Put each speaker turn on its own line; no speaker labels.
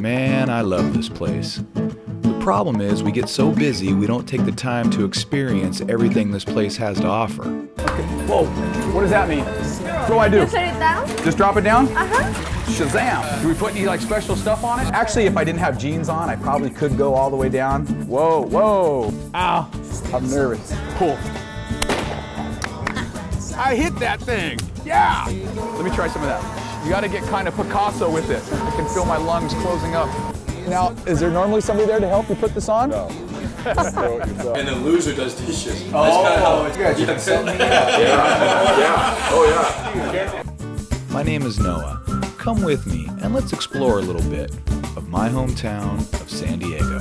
Man, I love this place. The problem is, we get so busy we don't take the time to experience everything this place has to offer.
Whoa, what does that mean? What do I do?
Just set it down.
Just drop it down?
Uh-huh.
Shazam! Do we put any like special stuff on it? Actually, if I didn't have jeans on, I probably could go all the way down. Whoa, whoa. Ow. I'm nervous. Cool. I hit that thing. Yeah. Let me try some of that. You got to get kind of Picasso with it. I can feel my lungs closing up. Now, is there normally somebody there to help you put this on? No.
And the loser does dishes. Oh, That's kind of how it's.
You guys are setting me up.
yeah. Oh yeah.
My name is Noah. Come with me and let's explore a little bit of my hometown of San Diego.